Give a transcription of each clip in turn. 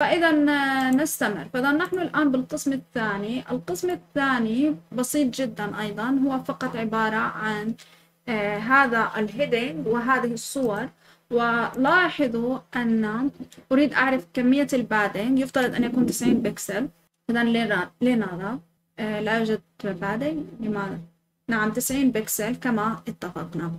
فإذا نستمر. فإذا نحن الآن بالقسم الثاني القسم الثاني بسيط جدا أيضا هو فقط عبارة عن آه هذا ال heading وهذه الصور. ولاحظوا أن أريد أعرف كمية ال padding يفترض أن يكون 90 بكسل. إذا لنرى آه لا يوجد padding لماذا؟ نعم 90 بكسل كما اتفقنا.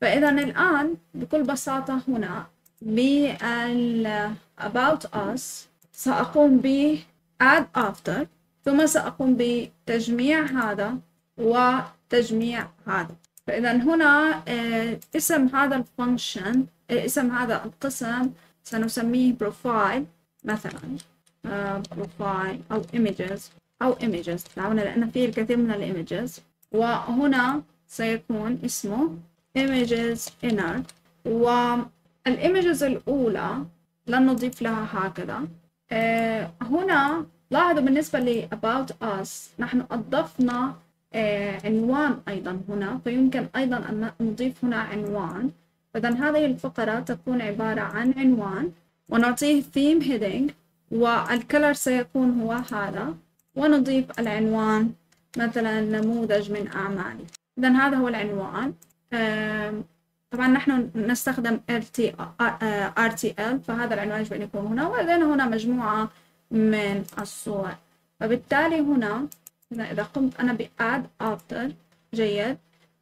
فإذا الآن بكل بساطة هنا بال about us سأقوم ب add after ثم سأقوم بتجميع هذا وتجميع هذا. فإذا هنا آه، اسم هذا الفانكشن آه، اسم هذا القسم سنسميه profile مثلا profile آه، أو images أو images. لأن فيه الكثير من الإيمجز وهنا سيكون اسمه images inner. والإيمجز الأولى لن نضيف لها هكذا. آه هنا لاحظوا بالنسبة ل about us نحن أضفنا آه عنوان أيضا هنا فيمكن أيضا أن نضيف هنا عنوان. فإذا هذه الفقرة تكون عبارة عن عنوان ونعطيه theme heading والكلر سيكون هو هذا ونضيف العنوان مثلا نموذج من أعمالي. إذا هذا هو العنوان. طبعا نحن نستخدم RTL فهذا العنوان يجب أن يكون هنا ولدينا هنا مجموعة من الصور. فبالتالي هنا إذا قمت أنا بأد after جيد.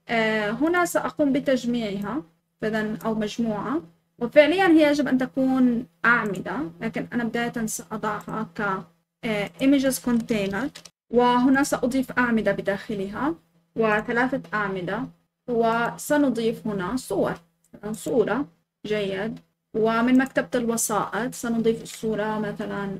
آه، هنا سأقوم بتجميعها إذا أو مجموعة. وفعليا هي يجب أن تكون أعمدة لكن أنا بداية سأضعها ك آه، images container. وهنا سأضيف أعمدة بداخلها وثلاثة أعمدة. وسنضيف هنا صور. صورة جيد. ومن مكتبة الوسائط سنضيف الصورة مثلا.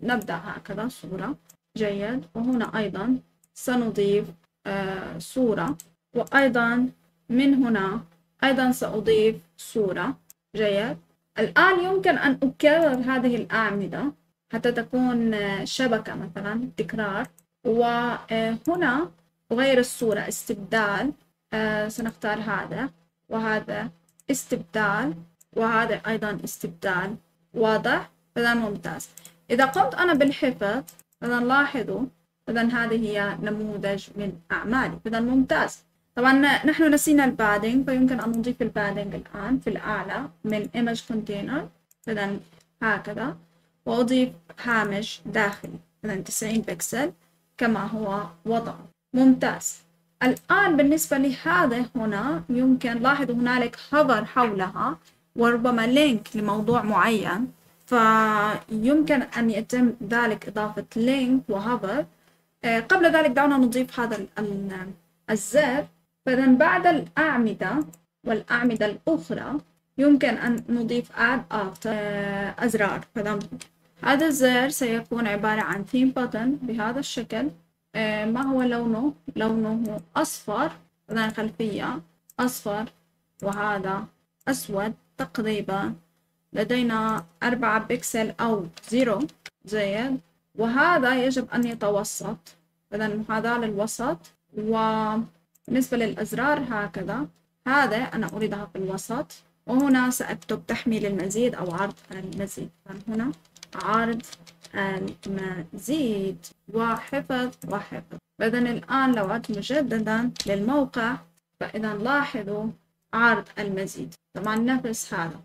نبدأ هكذا صورة. جيد. وهنا أيضا سنضيف آه صورة. وأيضا من هنا أيضا سأضيف صورة. جيد. الآن يمكن أن أكرر هذه الأعمدة حتى تكون آه، شبكة مثلا تكرار. وهنا أغير الصورة استبدال. آه سنختار هذا. وهذا استبدال. وهذا أيضا استبدال. واضح؟ إذا ممتاز. إذا قمت أنا بالحفظ إذا لاحظوا إذا هذه هي نموذج من أعمالي. إذا ممتاز. طبعا نحن نسينا ال padding فيمكن أن نضيف ال padding الآن في الأعلى من image container. إذا هكذا. وأضيف هامش داخلي. إذا 90 بكسل كما هو وضعه. ممتاز. الآن بالنسبة لهذا هنا يمكن لاحظوا هنالك hover حولها وربما link لموضوع معين. فيمكن أن يتم ذلك إضافة link و hover آه، قبل ذلك دعونا نضيف هذا الزر. فإذا بعد الأعمدة والأعمدة الأخرى يمكن أن نضيف add after أزرار. فإذا هذا الزر سيكون عبارة عن theme button بهذا الشكل. ما هو لونه؟ لونه أصفر إذا خلفية أصفر وهذا أسود تقريبا. لدينا أربعة بكسل أو zero زين. وهذا يجب أن يتوسط. إذا هذا للوسط. وبالنسبة للأزرار هكذا. هذا أنا أريدها في الوسط. وهنا سأكتب تحميل المزيد أو عرض المزيد. هنا. عرض المزيد. وحفظ وحفظ فإذا الآن لو عدت مجددا للموقع فإذا لاحظوا عرض المزيد. طبعا نفس هذا.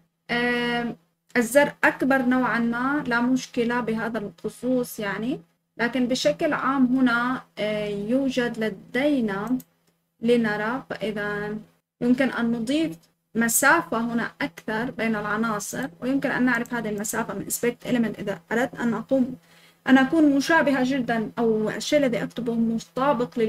الزر أكبر نوعا ما لا مشكلة بهذا الخصوص يعني. لكن بشكل عام هنا آه، يوجد لدينا لنرى. فإذا يمكن أن نضيف مسافة هنا أكثر بين العناصر ويمكن أن نعرف هذه المسافة من inspect element إذا أردت أن أقوم. أن أكون مشابهة جدا أو الشيء الذي أكتبه مطابق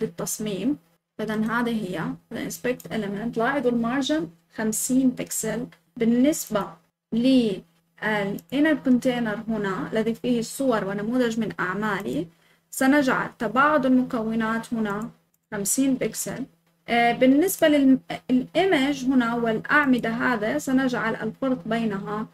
للتصميم. إذا هذه هي inspect element. لاحظوا ال margin 50 بكسل بالنسبة لل inner container هنا الذي فيه الصور ونموذج من أعمالي سنجعل تباعد المكونات هنا 50 بكسل بالنسبة لل image هنا والأعمدة هذا سنجعل الفرق بينها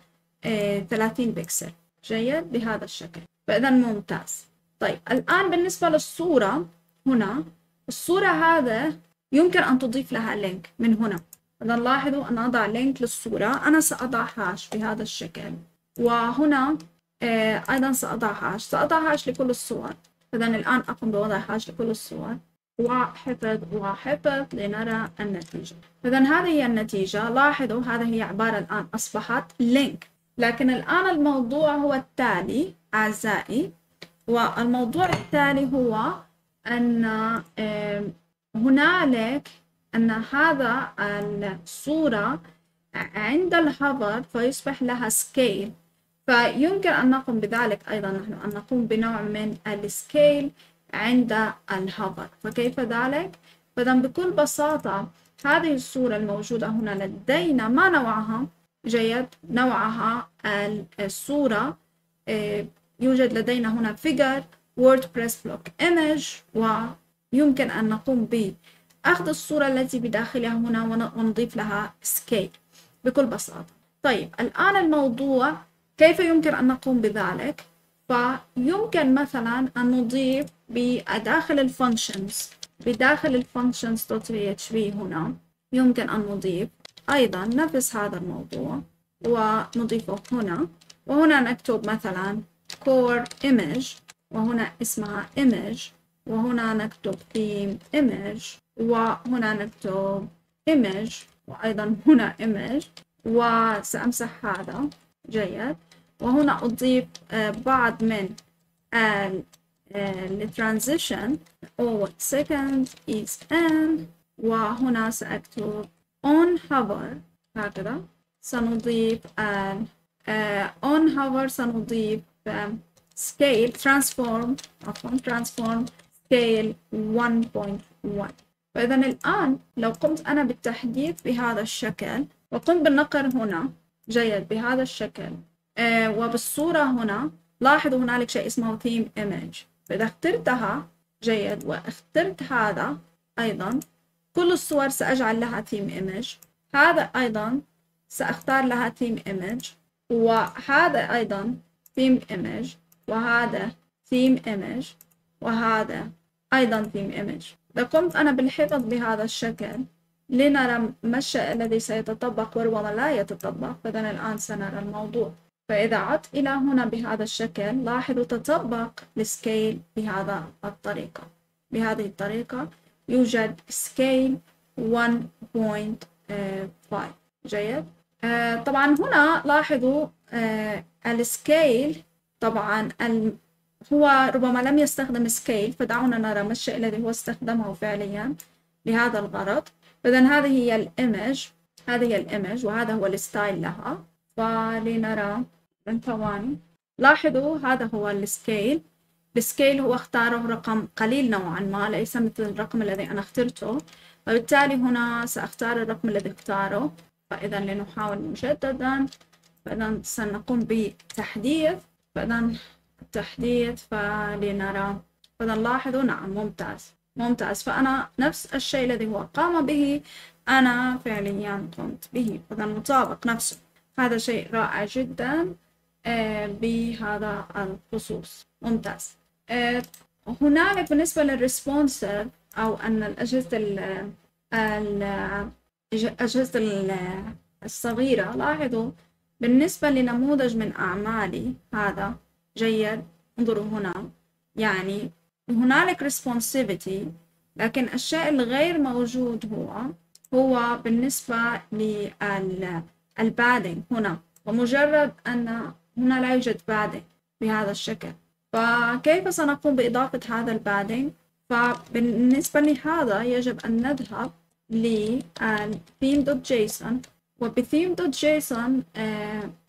30 آه، بكسل. جيد؟ بهذا الشكل. فإذا ممتاز. طيب الآن بالنسبة للصورة هنا الصورة هذا يمكن أن تضيف لها link من هنا. إذا لاحظوا أن أضع link للصورة. أنا سأضع hash بهذا الشكل. وهنا آه، أيضا سأضع hash سأضع hash لكل الصور. إذا الآن أقوم بوضع hash لكل الصور. وحفظ وحفظ لنرى النتيجة. إذا هذه هي النتيجة. لاحظوا هذه هي عبارة الآن. أصبحت link لكن الآن الموضوع هو التالي أعزائي. والموضوع التالي هو أن هنالك أن هذا الصورة عند ال hover فيصبح لها scale فيمكن أن نقوم بذلك أيضا. نحن أن نقوم بنوع من ال scale عند ال hover فكيف ذلك؟ فإذا بكل بساطة هذه الصورة الموجودة هنا لدينا ما نوعها؟ جيد نوعها الصورة آه، يوجد لدينا هنا figure WordPress block image ويمكن أن نقوم بأخذ الصورة التي بداخلها هنا ونضيف لها scale بكل بساطة طيب الآن الموضوع كيف يمكن أن نقوم بذلك؟ فيمكن مثلا أن نضيف بداخل ال functions بداخل ال functions .php هنا يمكن أن نضيف أيضا نفس هذا الموضوع ونضيفه هنا. وهنا نكتب مثلا core image وهنا اسمها image وهنا نكتب theme image وهنا نكتب image وأيضا هنا image. وسأمسح هذا جيد. وهنا أضيف آه، بعض من الترانزيشن أو second. Is n وهنا سأكتب on hover. هكذا. سنضيف ال on hover سنضيف scale transform. عفوا transform scale 1.1 فإذا الآن لو قمت أنا بالتحديث بهذا الشكل وقمت بالنقر هنا جيد بهذا الشكل. آه وبالصورة هنا لاحظوا هنالك شيء اسمه theme image. فإذا اخترتها جيد. واخترت هذا أيضا كل الصور سأجعل لها theme image. هذا أيضا سأختار لها theme image. وهذا أيضا theme image. وهذا theme image. وهذا أيضا theme image. إذا قمت أنا بالحفظ بهذا الشكل لنرى ما الشيء الذي سيتطبق وربما لا يتطبق. فإذا الآن سنرى الموضوع. فإذا عدت إلى هنا بهذا الشكل لاحظوا تطبق ال scale بهذا الطريقة. بهذه الطريقة يوجد scale 1.5 جيد؟ آه، طبعا هنا لاحظوا آه، ال scale طبعا هو ربما لم يستخدم scale فدعونا نرى ما الشيء الذي هو استخدمه فعليا لهذا الغرض. إذا هذه هي ال image هذه هي ال image وهذا هو ال style لها. فلنرى من ثواني. لاحظوا هذا هو ال scale. ال scale هو اختاره رقم قليل نوعا ما ليس مثل الرقم الذي أنا اخترته. وبالتالي هنا سأختار الرقم الذي اختاره. فإذا لنحاول مجددا. فإذا سنقوم بتحديث. فإذا التحديث فلنرى. فإذا لاحظوا نعم ممتاز. ممتاز. فأنا نفس الشيء الذي هو قام به أنا فعليا قمت به. إذا مطابق نفسه. هذا شيء رائع جدا. بهذا الخصوص. ممتاز. آه، هنالك بالنسبة للريسبونسر أو أن الأجهزة الأجهزة الصغيرة لاحظوا بالنسبة لنموذج من أعمالي هذا جيد. انظروا هنا. يعني هنالك responsivity لكن الشيء الغير موجود هو هو بالنسبة لل padding هنا. ومجرد أن هنا لا يوجد padding بهذا الشكل. فكيف سنقوم بإضافة هذا ال padding فبالنسبة لهذا يجب أن نذهب لل theme.json وب theme.json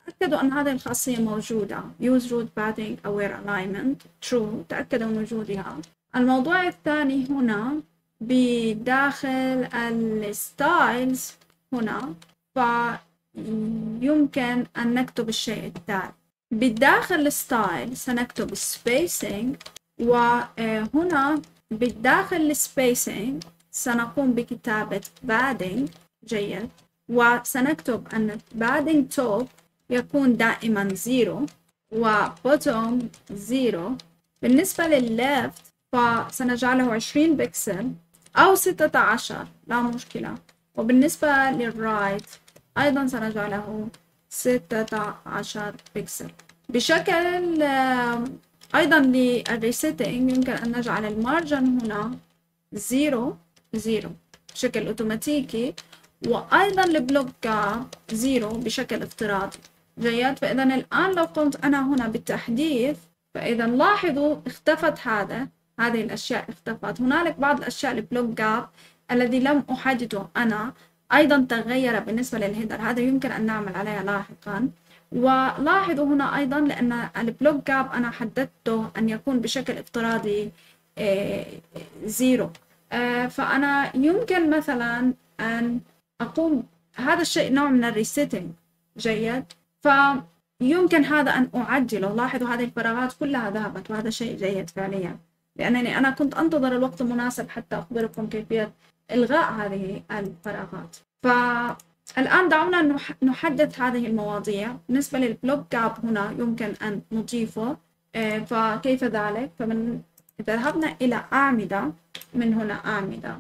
تأكدوا أن هذه الخاصية موجودة. Use root padding aware alignment. True. تأكدوا من وجودها. الموضوع الثاني هنا بداخل ال styles هنا. فيمكن أن نكتب الشيء التالي. بداخل ال style سنكتب spacing وهنا بداخل ال spacing سنقوم بكتابة padding جيد. وسنكتب أن padding top يكون دائما zero و bottom zero بالنسبة للل left فسنجعله عشرين بكسل أو ستة عشر لا مشكلة. وبالنسبة للرايت أيضا سنجعله ستة عشر بكسل بشكل أيضا لل resetting يمكن أن نجعل ال margin هنا zero zero بشكل أوتوماتيكي وأيضا ال block zero بشكل افتراضي. جيد؟ فإذا الآن لو قمت أنا هنا بالتحديث فإذا لاحظوا اختفت هذا هذه الأشياء اختفت. هنالك بعض الأشياء ال block gap الذي لم أحدده أنا. أيضا تغير بالنسبة لل header هذا يمكن أن نعمل عليها لاحقا. ولاحظوا هنا أيضا لأن ال block gap أنا حددته أن يكون بشكل افتراضي آه، zero. آه، فأنا يمكن مثلا أن أقوم هذا الشيء نوع من ال resetting جيد. فيمكن هذا أن أعجله. لاحظوا هذه الفراغات كلها ذهبت وهذا شيء جيد فعليا. لأنني أنا كنت أنتظر الوقت المناسب حتى أخبركم كيفية إلغاء هذه الفراغات. فالآن دعونا نحدث هذه المواضيع. بالنسبة للبلوك جاب هنا يمكن أن نضيفه آه، فكيف ذلك؟ فمن ذهبنا إلى أعمدة من هنا أعمدة.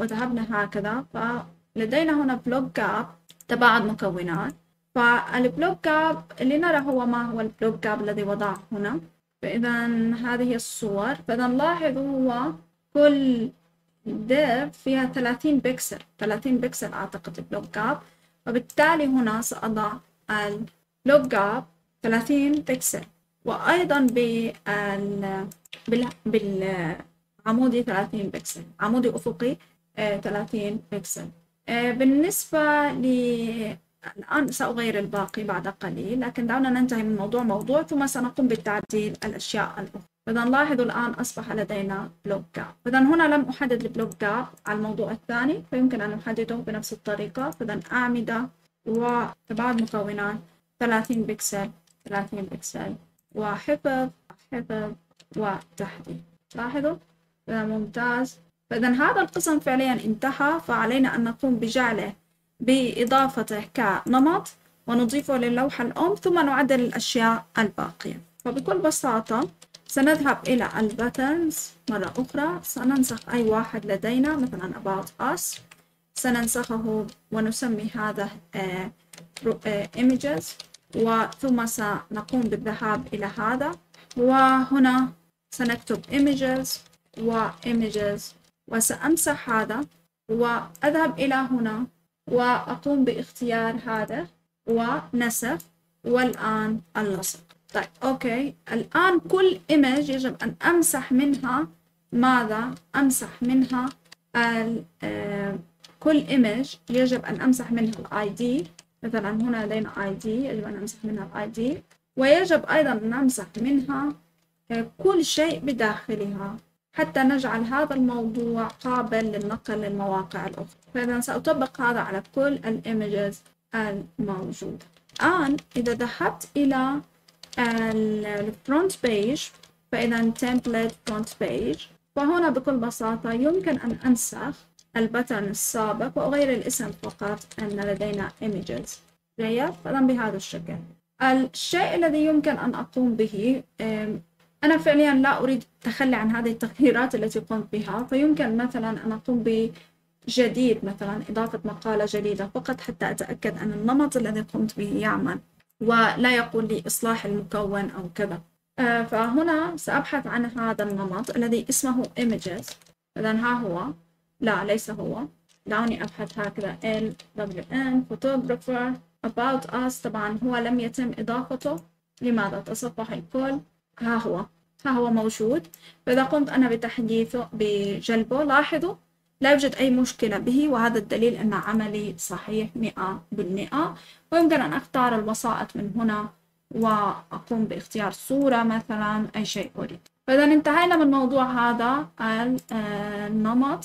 وذهبنا هكذا. فلدينا هنا block gap تباعد مكونات فال block gap اللي نرى هو ما هو ال block gap الذي وضعه هنا؟ فإذا هذه الصور. فإذا لاحظوا هو كل div فيها 30 بكسل 30 بكسل أعتقد ال block gap وبالتالي هنا سأضع ال block gap 30 بكسل. وأيضا بال بال بالعمودي 30 بكسل. عمودي أفقي 30 آه، بكسل. آه، بالنسبة ل الآن سأغير الباقي بعد قليل لكن دعونا ننتهي من موضوع موضوع ثم سنقوم بالتعديل الأشياء الأخرى. إذا لاحظوا الآن أصبح لدينا block gap إذا هنا لم أحدد ال block gap على الموضوع الثاني فيمكن أن نحدده بنفس الطريقة. إذا أعمدة وتباعد مكونات 30 بكسل 30 بكسل وحفظ حفظ وتحديد لاحظوا؟ إذا ممتاز. فإذا هذا القسم فعليا انتهى فعلينا أن نقوم بجعله بإضافته كنمط ونضيفه للوحة الأم ثم نعدل الأشياء الباقية. فبكل بساطة سنذهب إلى ال patterns مرة أخرى. سننسخ أي واحد لدينا مثلا about us. سننسخه ونسمي هذا uh, uh, images. وثم سنقوم بالذهاب إلى هذا. وهنا سنكتب images و images. وسأمسح هذا. وأذهب إلى هنا. وأقوم باختيار هذا. ونسخ. والآن اللصق طيب أوكي. الآن كل إيمج يجب أن أمسح منها ماذا؟ أمسح منها آه كل image يجب أن أمسح منها ال ID مثلا هنا لدينا ID يجب أن نمسح منها ال ID ويجب أيضا أن نمسح منها آه، كل شيء بداخلها حتى نجعل هذا الموضوع قابل للنقل للمواقع الأخرى. فإذا سأطبق هذا على كل ال images الموجودة. الآن إذا ذهبت إلى الفرونت بيج فإذا template front page. فهنا بكل بساطة يمكن أن أنسخ البتن السابق وأغير الاسم فقط أن لدينا images. جيد؟ فإذا بهذا الشكل. الشيء الذي يمكن أن أقوم به أنا فعليا لا أريد التخلي عن هذه التغييرات التي قمت بها. فيمكن مثلا أن أقوم بجديد مثلا إضافة مقالة جديدة فقط حتى أتأكد أن النمط الذي قمت به يعمل. ولا يقول لي إصلاح المكون أو كذا. آه، فهنا سأبحث عن هذا النمط الذي اسمه images. إذا ها هو. لا ليس هو. دعوني أبحث هكذا. LWN photographer about us. طبعا هو لم يتم إضافته. لماذا؟ تصفح الكل. ها هو. ها هو موجود. فإذا قمت أنا بتحديثه بجلبه لاحظوا لا يوجد أي مشكلة به وهذا الدليل أن عملي صحيح مئة بالمئة. ويمكن أن أختار الوسائط من هنا وأقوم باختيار صورة مثلا أي شيء أريد. فإذا انتهينا من موضوع هذا النمط.